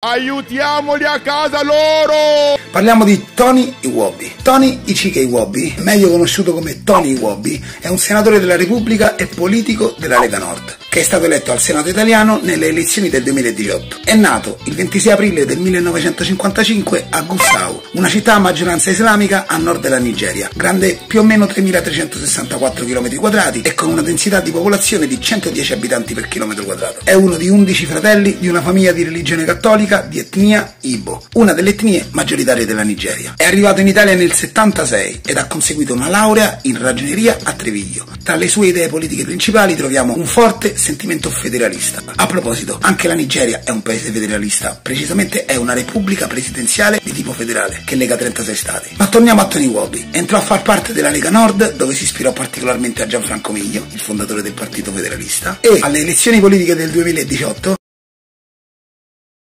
Aiutiamoli a casa loro! Parliamo di Tony Iwobi. Tony Ichike Iwobi, meglio conosciuto come Tony Iwobi, è un senatore della Repubblica e politico della Lega Nord, che è stato eletto al Senato italiano nelle elezioni del 2018. È nato il 26 aprile del 1955 a Gusau, una città a maggioranza islamica a nord della Nigeria, grande più o meno 3.364 km2 e con una densità di popolazione di 110 abitanti per chilometro quadrato. È uno di 11 fratelli di una famiglia di religione cattolica di etnia Ibo, una delle etnie maggioritarie della Nigeria. È arrivato in Italia nel 76 ed ha conseguito una laurea in ragioneria a Treviglio. Tra le sue idee politiche principali troviamo un forte sentimento federalista. A proposito, anche la Nigeria è un paese federalista, precisamente è una repubblica presidenziale di tipo federale che lega 36 stati. Ma torniamo a Tony Wobi. Entrò a far parte della Lega Nord dove si ispirò particolarmente a Gianfranco Miglio, il fondatore del Partito Federalista, e alle elezioni politiche del 2018